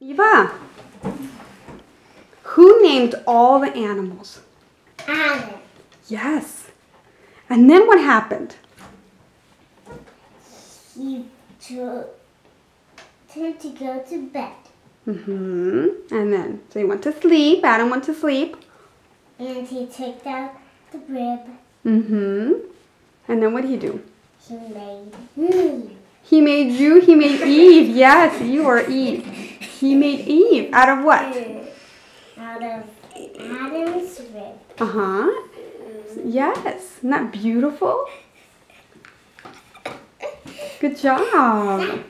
Eva, who named all the animals? Adam. Yes. And then what happened? He told him to go to bed. hmm And then, so he went to sleep. Adam went to sleep. And he took out the rib. Mm-hmm. And then what did he do? He made me. He made you, he made Eve. Yes, you are Eve. He made Eve out of what? Out of Adam's rib. Uh huh. Yes. Isn't that beautiful? Good job.